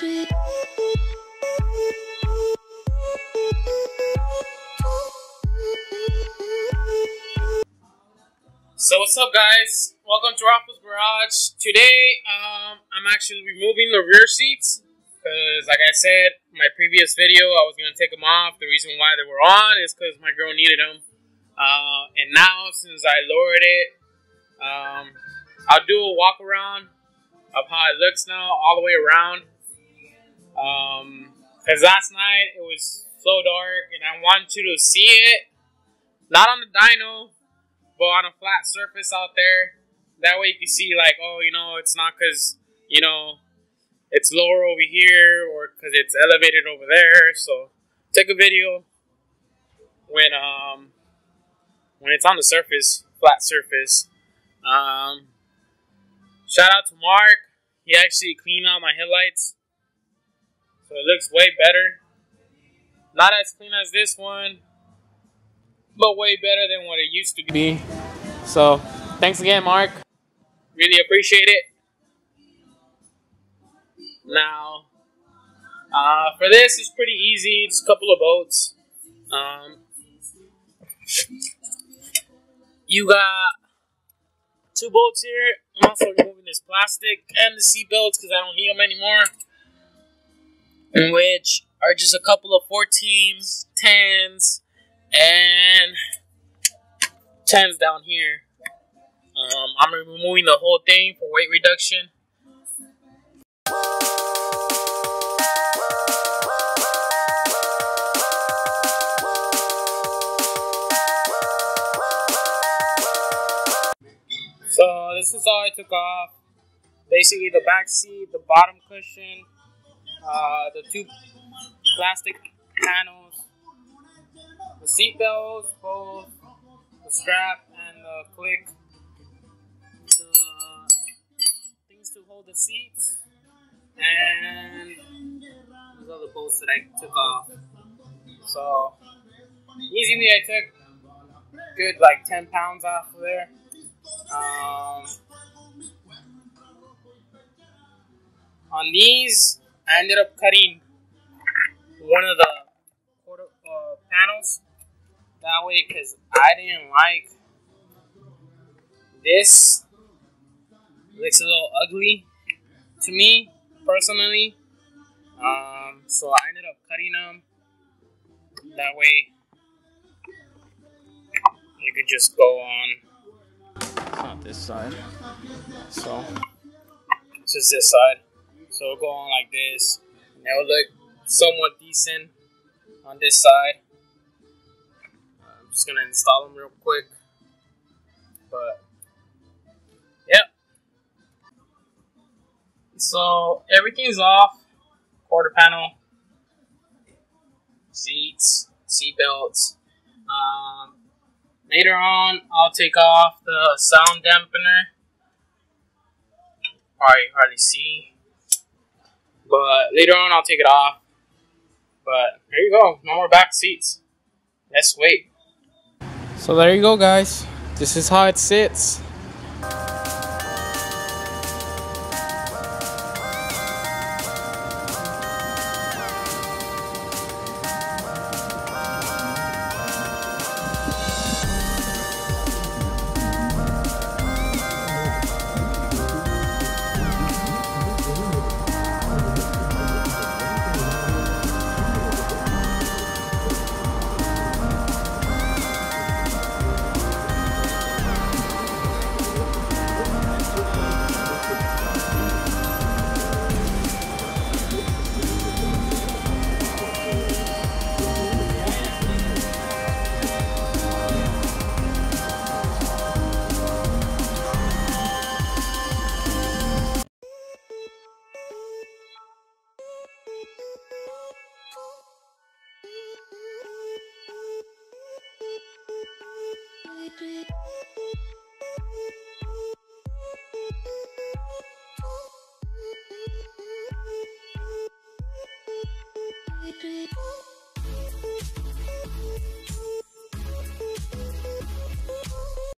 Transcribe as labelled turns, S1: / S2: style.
S1: So what's up guys? Welcome to Rafa's Garage. Today um, I'm actually removing the rear seats because like I said my previous video I was going to take them off. The reason why they were on is because my girl needed them. Uh, and now since I lowered it um, I'll do a walk around of how it looks now all the way around. Um, because last night it was so dark and I want you to see it. Not on the dyno, but on a flat surface out there. That way you can see like, oh, you know, it's not because, you know, it's lower over here or because it's elevated over there. So take a video when um when it's on the surface, flat surface. Um, shout out to Mark. He actually cleaned out my headlights. So it looks way better. Not as clean as this one, but way better than what it used to be. So, thanks again, Mark. Really appreciate it. Now, uh, for this, it's pretty easy. Just a couple of bolts. Um, you got two bolts here. I'm also removing this plastic and the seat belts because I don't need them anymore. Which are just a couple of 14s, 10s, and 10s down here. Um, I'm removing the whole thing for weight reduction. So this is all I took off. Basically the back seat, the bottom cushion, uh, the two plastic panels, the seat belts, both the strap and the click, the things to hold the seats, and those the bolts that I took off. So easily I took good like 10 pounds off of there. Um, on these, I ended up cutting one of the uh, panels that way because I didn't like this. It looks a little ugly to me personally. Um, so I ended up cutting them. That way, you could just go on it's not this side. So it's just this side. So it'll go on like this. And it'll look somewhat decent on this side. I'm just gonna install them real quick. But yeah. So everything's off. Quarter panel, seats, seat belts. Um, Later on, I'll take off the sound dampener. Probably hardly see. But later on, I'll take it off. But there you go. No more back seats. Let's wait. So there you go, guys. This is how it sits.